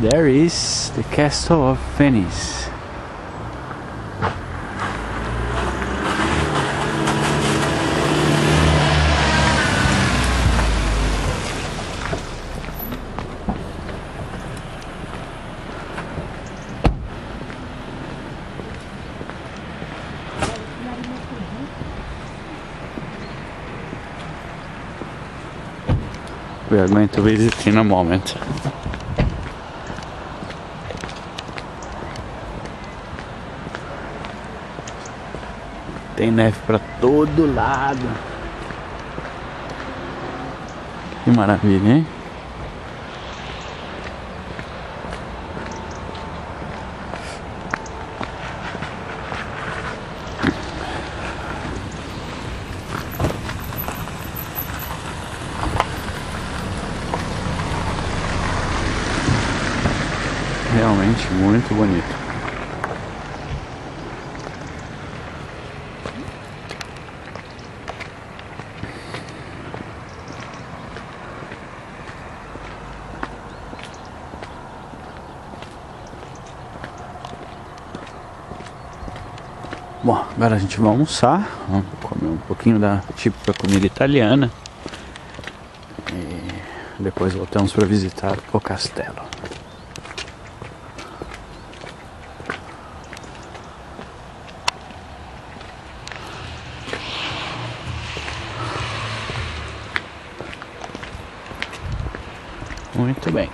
There is the castle of Venice. We are going to visit in a moment. Tem neve pra todo lado. Que maravilha, hein? Realmente muito bonito. Bom, agora a gente vai almoçar, vamos comer um pouquinho da típica comida italiana e depois voltamos para visitar o castelo. Muito bem.